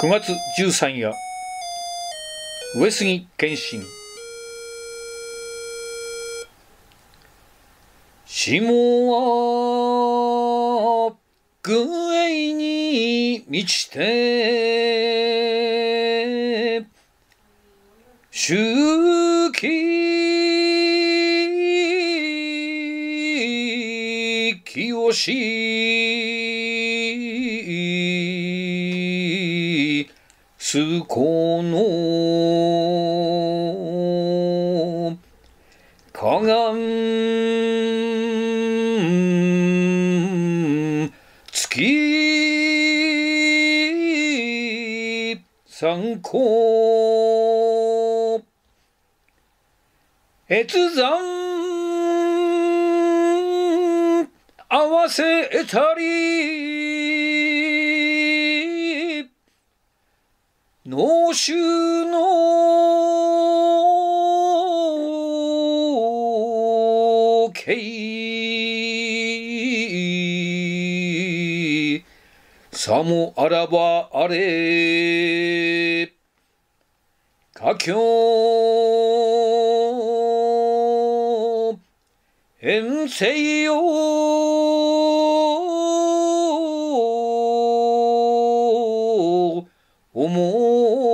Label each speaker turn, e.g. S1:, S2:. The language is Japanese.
S1: 9月13夜上杉謙信。下は軍営に満ちて周期清しすこの。かがん月参考越山合わせたり。脳臭の刑さもあらばあれ。佳境遠征よ。هموم